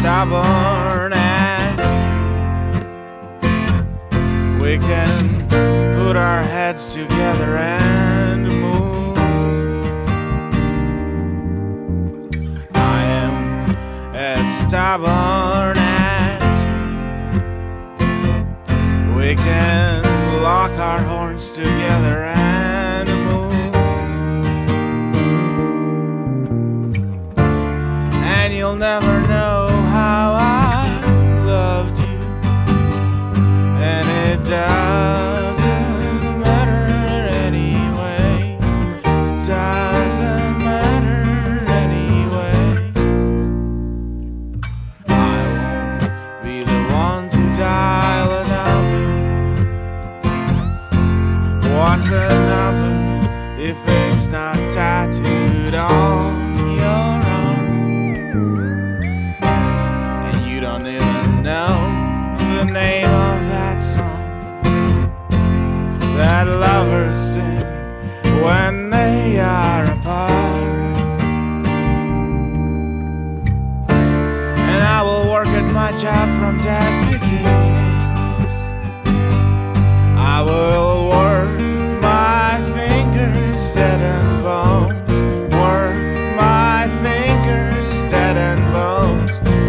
stubborn as you. We can put our heads together and move. I am as stubborn as you. We can lock our horns together and move. And you'll never What's a number if it's not tattooed on your arm? And you don't even know the name of that song that lovers sing when they are apart. And I will work at my job from beginning. pounds.